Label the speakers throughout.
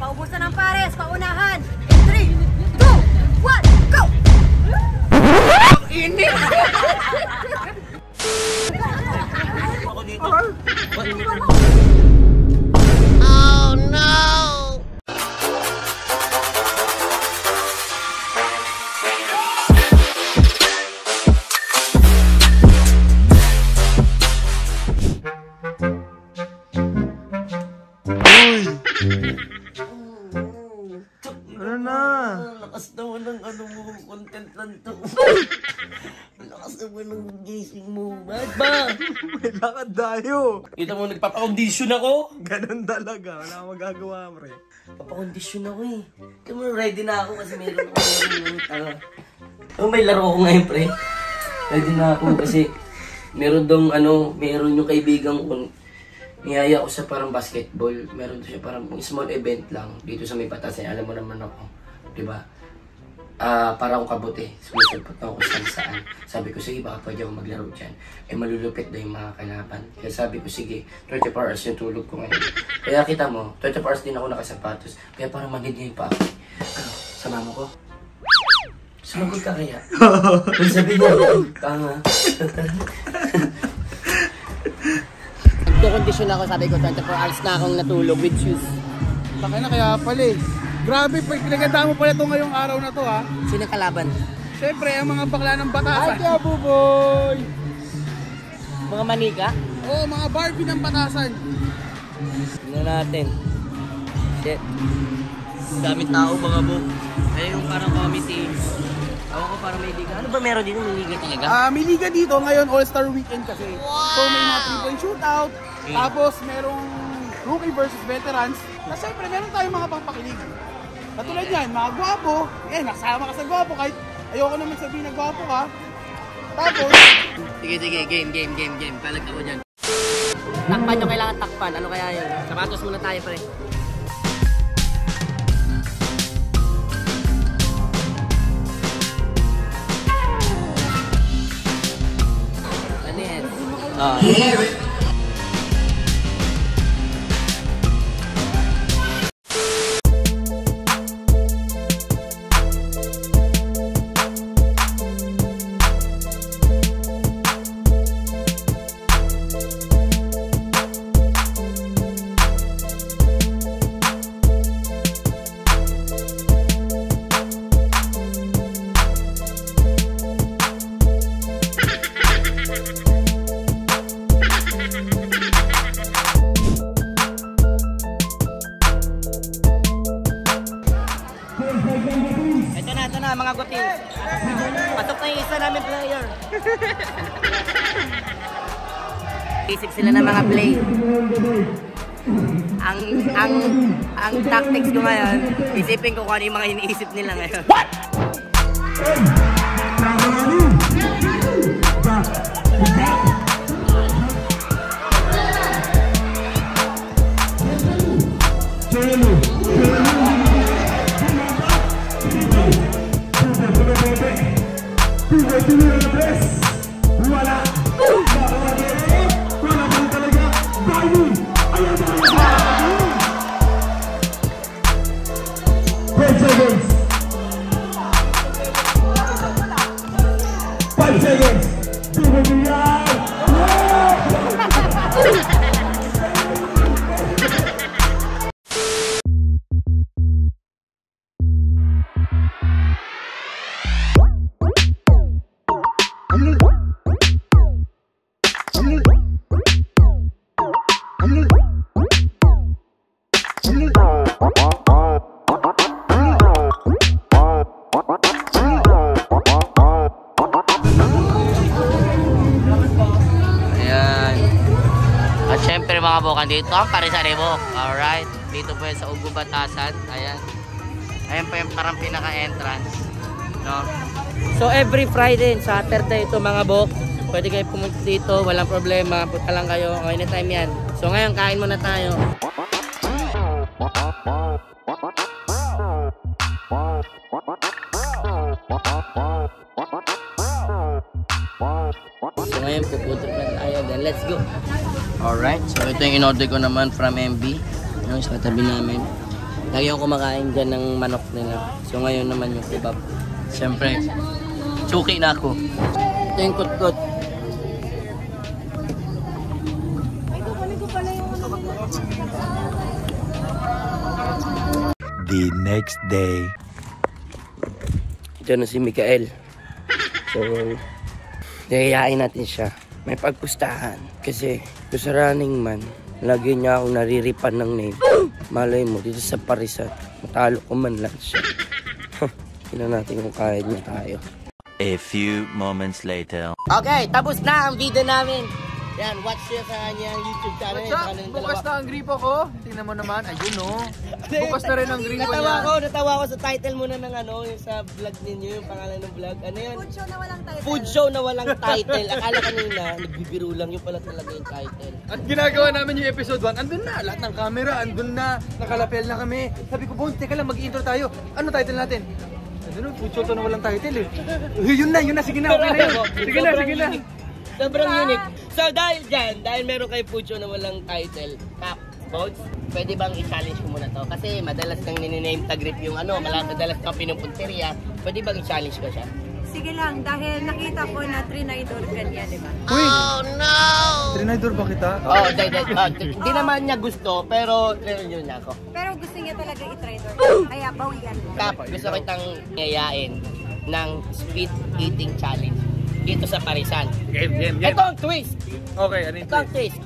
Speaker 1: Paubusan ng pares, paunahan. In 3, 2, 1, go!
Speaker 2: Init!
Speaker 3: Ako dito.
Speaker 2: Tayo.
Speaker 3: Kita mo, nagpapakondisyon ako.
Speaker 2: Ganun talaga. Wala akong magagawa, pre.
Speaker 3: Papakondisyon ako eh. Kaya mo, ready na ako kasi meron ako ngayon. Oh, may laro ako ngayon, pre. Ready na ako kasi meron dong ano, meron yung kaibigan ko. Niyaya ko sa parang basketball. Meron siya parang small event lang dito sa may patasan. Alam mo naman ako. Di ba? Ah, para akong kabuti. Sumusupot ako kung saan saan. Sabi ko, sige, baka pwede ako maglaro dyan. Eh, malulupit daw yung mga kalaban. Kaya sabi ko, sige, 24 hours yung tulog ko ngayon. Kaya kita mo, 24 hours din ako nakasapatos. Kaya parang manhid niya yung paa. ko. Ano, sama mo ko? Sumagot ka kaya? Kung sabi niya, tanga.
Speaker 4: Nagkukondisyon ako, sabi ko 24 hours na akong natulog with shoes.
Speaker 5: Taka na kaya pala eh. Grabe, pag pinaganda mo pala ito ngayong araw na to ha.
Speaker 4: Sino kalaban?
Speaker 5: Siyempre, ang mga bakla ng batasan.
Speaker 4: Ay, buboy! Mga manika?
Speaker 5: Oo, mga Barbie ng batasan.
Speaker 4: Tingnan natin. Shit. Daming tao mga bo. Ayun yung parang committee. Ako ko parang may liga. Ano ba meron dito? May liga talaga?
Speaker 5: Ah, may liga dito ngayon, All-Star Weekend kasi. So may mga 3-point shootout. Tapos merong rookie versus veterans. Na siyempre, meron tayong mga pangpakilig. Katulad yan, mga gwapo. Eh, nakasama ka sa gwapo kahit ayoko naman sabihin na gwapo ka. Tapos,
Speaker 4: Sige, sige. Game, game, game, game. Palag ako dyan. Takpan nyo kailangan takpan. Ano kaya yun? Sapatos muna tayo pre. Ano yan? Ah. Ito ito na mga gutin. Pasok na yung isa namin player. Isip sila ng mga play. Ang ang ang tactics ko ngayon, isipin ko kung ano yung mga iniisip nila ngayon. Ayan. Bukan dito ang Parisarebo. Alright. Dito po sa Ugo Batasan. Ayan. Ayan po yung parang pinaka-entrance. No? So every Friday and Saturday ito mga bok. Pwede kayo pumunta dito. Walang problema. Punta lang kayo. Anytime yan. So ngayon kain muna tayo. So ngayon puputrip Then let's go. Alright. So ito yung in-order ko naman from MB. Yung sa tabi namin.
Speaker 3: Lagi ako kumakain dyan ng manok nila. So ngayon naman yung kebab. Siyempre, suki na ako. Ito yung kutkot.
Speaker 6: The next day.
Speaker 3: Ito na si Mikael. So, yayayain natin siya. May pagpustahan. Kasi, doon sa running man, lagi niya akong nariripan ng name. Malay mo, dito sa parisan, matalo ko man lang siya. Tingnan natin kung kaya niya tayo.
Speaker 6: A few moments later.
Speaker 3: Okay, tapos na ang video namin. Yan, watch niya sa kanyang YouTube channel.
Speaker 2: What's up? Bukas na ang gripo ko. Tingnan mo naman. Ayun oh. Bukas na rin ang gripo
Speaker 3: Natawa
Speaker 2: niya.
Speaker 3: ko, natawa ko sa title muna ng ano, yung sa vlog ninyo, yung pangalan ng vlog. Ano yun?
Speaker 1: Food show na walang title.
Speaker 3: Food show na walang title. Akala kanina, nagbibiro lang yung pala talaga yung title.
Speaker 2: At ginagawa namin yung episode 1, andun na, lahat ng camera, andun na, nakalapel na kami. Sabi ko, Bon, teka lang, mag-intro tayo. Ano title natin? Andun na, food show to na walang title eh. Yun na, yun na, sige na, okay na yun. Sige na, sige na.
Speaker 3: Sobrang unique. So dahil dyan, dahil meron kayo show na walang title, Cap, Bones, pwede bang i-challenge ko muna to? Kasi madalas kang nini-name tag rip yung ano, madalas kang pinupunteriya. Pwede bang i-challenge ko siya?
Speaker 1: Sige lang, dahil nakita ko na trinidor kanya, di ba?
Speaker 2: Uy! Trinidor ba kita?
Speaker 3: Oo, oh, di, di, oh, di, di naman niya gusto, pero meron yun niya ako.
Speaker 1: Pero gusto niya talaga i-trinidor. Kaya bawian mo.
Speaker 3: Cap, gusto kitang yayain ng speed eating challenge dito sa Parisan.
Speaker 2: Game, game,
Speaker 3: Ito ang twist!
Speaker 2: Okay, ano yung
Speaker 3: Ito ang twist.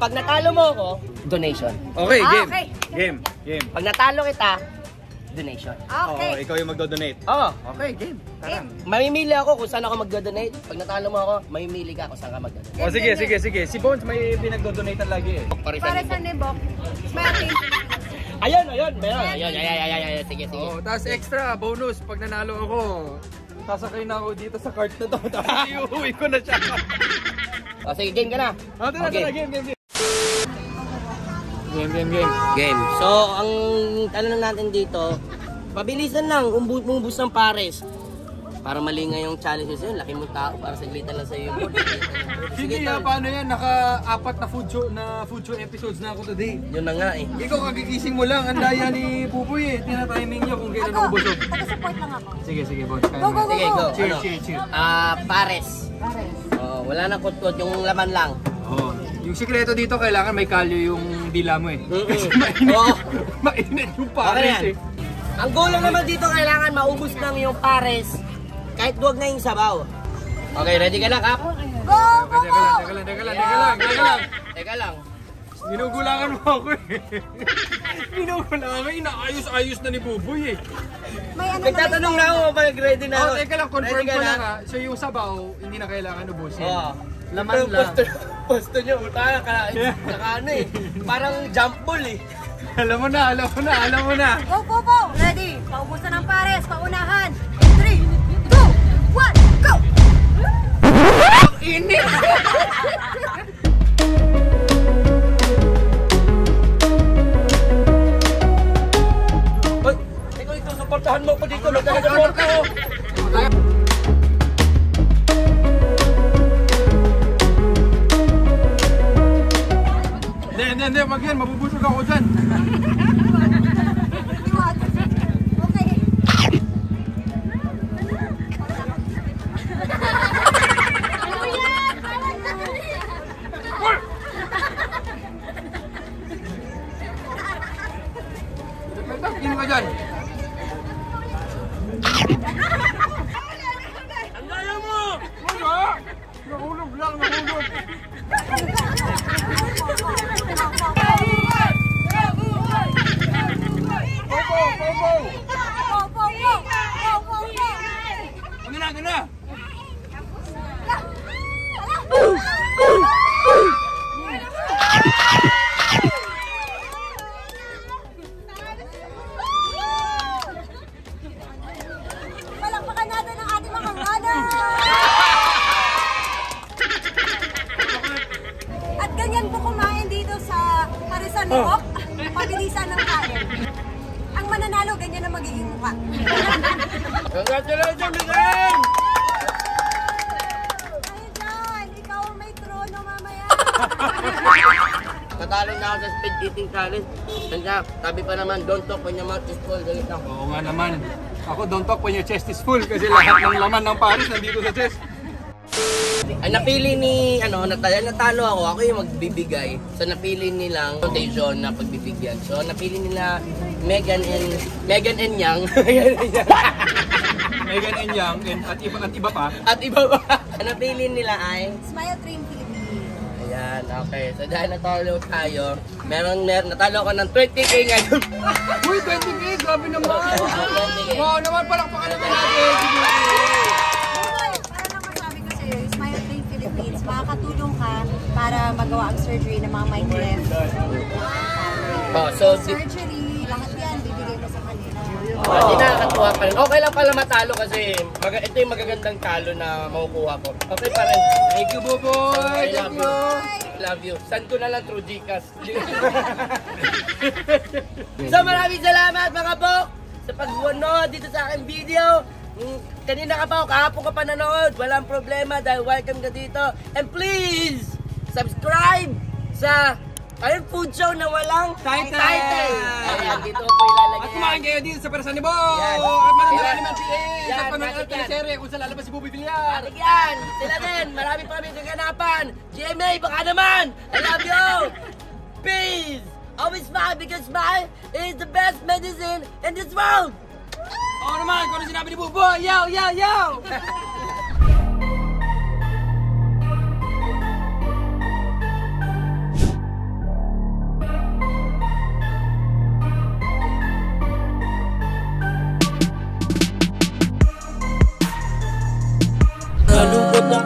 Speaker 3: Pag natalo mo ako, donation.
Speaker 2: Okay,
Speaker 1: Ah,
Speaker 2: game.
Speaker 1: okay.
Speaker 2: Game, game.
Speaker 3: Pag natalo kita, donation.
Speaker 1: Okay.
Speaker 2: ikaw yung magdo-donate.
Speaker 3: Oo.
Speaker 2: Okay, game. Tara.
Speaker 3: Mamimili ako kung saan ako magdo-donate. Pag natalo mo ako, mamimili ka kung saan ka magdo-donate.
Speaker 2: O sige, sige, sige. Si Bones may pinagdo-donate lagi eh.
Speaker 3: Parisan.
Speaker 1: Para sa nibok, may ating
Speaker 3: Ayun, ayun, meron. Ayun, ayun, ayun, ayun, ayun. Sige, sige.
Speaker 2: Oh, tapos extra bonus pag nanalo ako. Sasakay na ako dito sa cart na to. Tapos iuwi ko na siya.
Speaker 3: O, sige, game ka na.
Speaker 2: Oh,
Speaker 3: Okay.
Speaker 2: tara, game, game, game. Game, game, game.
Speaker 3: Game. So, ang tanong natin dito, pabilisan lang, umubos ng pares. Para malingay yung challenges yun. Laki mong tao para saglitan lang sa iyo.
Speaker 2: Sige,
Speaker 3: tol.
Speaker 2: ah, paano yan? Naka-apat na food show na food show episodes na ako today.
Speaker 3: Yun na nga eh.
Speaker 2: Ikaw kagigising mo lang, ang daya ni Pupoy eh. Tina-timing niyo kung kailan
Speaker 1: Ako,
Speaker 2: ako busog.
Speaker 1: taga-support lang ako.
Speaker 2: Sige, sige, boss. Kaya
Speaker 1: Go, go, go,
Speaker 3: Sige,
Speaker 1: go.
Speaker 3: go.
Speaker 2: Cheers,
Speaker 3: Ano?
Speaker 2: cheers, cheers.
Speaker 3: Ah, pares.
Speaker 1: Pares.
Speaker 3: Oh, wala na kutkot, yung laman lang.
Speaker 2: Oh, yung sikreto dito, kailangan may kalyo yung dila mo eh.
Speaker 3: Mm-mm.
Speaker 2: Kasi mainit,
Speaker 3: Oo.
Speaker 2: mainit yung
Speaker 3: Okay
Speaker 2: pares
Speaker 3: yan.
Speaker 2: eh.
Speaker 3: Ang goal lang naman dito, kailangan maubos lang yung pares. Kahit duwag na yung sabaw. Okay, ready ka na, Kap?
Speaker 1: Go, go,
Speaker 2: Teka lang,
Speaker 1: go!
Speaker 2: teka lang, teka lang, teka lang, teka lang.
Speaker 3: Teka lang.
Speaker 2: Ginugulangan mo ako eh. Ginugulangan, inaayos-ayos na ni Buboy eh.
Speaker 1: May ano
Speaker 3: Nagtatanong na ako pag ready na ako.
Speaker 2: Oh, teka lang, confirm ko
Speaker 3: na?
Speaker 2: lang ha. So yung sabaw, hindi na kailangan ubusin.
Speaker 3: Oo.
Speaker 2: Laman lang.
Speaker 3: Posto nyo, utang ka, naka ano eh. Parang jump ball eh.
Speaker 2: alam mo na, alam mo na, alam mo na.
Speaker 1: Go, go, go! Ready? Paubusan ng pares, paunahan.
Speaker 2: Hindi, hindi, hindi, wag yan, mabubusog ako dyan.
Speaker 1: Okay. Ano yan?
Speaker 2: Sino ka dyan?
Speaker 3: Ang gaya mo!
Speaker 2: Wala! Nahulog lang, nahulog. Popo, popo!
Speaker 1: Go, go, go! Go, go, go!
Speaker 2: Ano na, ano na?
Speaker 1: Palakpakan natin ang ating mga runner! At ganyan po kumain dito sa Parisan Nibok, pabilisan ng kain. Ang mananalo, ganyan ang magiging mukha.
Speaker 3: Congratulations, Miguel!
Speaker 1: Ayun dyan, ikaw ang may trono mamaya.
Speaker 3: natalo na ako sa speed eating challenge. Kanya, sabi pa naman, don't talk when your mouth is full. Ganito.
Speaker 2: Oo nga naman. Ako, don't talk when your chest is full kasi lahat ng laman ng Paris nandito sa chest.
Speaker 3: Ang napili ni, ano, natalo, natalo ako, ako yung magbibigay. So, napili nilang foundation na pagbibigyan. So, napili nila Megan and, Megan and Yang. Megan and Yang.
Speaker 2: Megan and Young and at iba, at iba pa.
Speaker 3: At iba ba? Ang napili nila ay,
Speaker 1: Smile Dream Philippines.
Speaker 3: ayan, okay. So, dahil natalo tayo, meron, meron, natalo ko ng 20k ngayon.
Speaker 2: Uy, 20k! Grabe naman!
Speaker 3: 20K.
Speaker 2: Wow naman, palakpakan naman natin!
Speaker 1: Hoy, para lang masabi ko sa'yo, yung Smile Dream Philippines, makakatulong ka para magawa ang surgery ng mga cleft.
Speaker 3: Oh, so,
Speaker 1: Surgery, lahat yan, bibigay mo sa kanila.
Speaker 3: Oh, di nakakatuwa pa rin. Okay lang pala matalo kasi maga, ito yung magagandang talo na makukuha ko. Okay pa rin.
Speaker 2: Thank you, Buboy!
Speaker 3: I love you. Love you. Send ko na lang through Gcash. so maraming salamat mga bok sa pagbunood dito sa aking video. Mm, Kanina ka pa o kahapon ka pa nanood, walang problema dahil welcome ka dito. And please, subscribe sa ayun food show na walang
Speaker 2: Title.
Speaker 3: title. Ayan, dito ko po ilalagay.
Speaker 2: At kumain kayo dito sa Perasan ni Bo!
Speaker 3: Yan.
Speaker 2: At manonood
Speaker 3: Yan.
Speaker 2: naman si A!
Speaker 3: Yan,
Speaker 2: At manonood
Speaker 3: bakit
Speaker 2: ng teleserye kung saan lalabas si Buboy Villar!
Speaker 3: Parig yan! Sila din! Marami pa kami kaganapan! GMA, baka naman! I love you! Peace! Always smile because smile is the best medicine in this world!
Speaker 2: Oo naman, kung ano sinabi ni Buboy! Yo, yo, yo!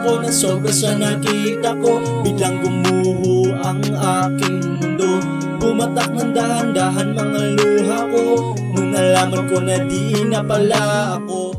Speaker 7: ako na sobra sa nakita ko. Biglang gumuho ang aking mundo. Bumatak ng dahan-dahan mga luha ko. Nung nalaman ko na di na pala ako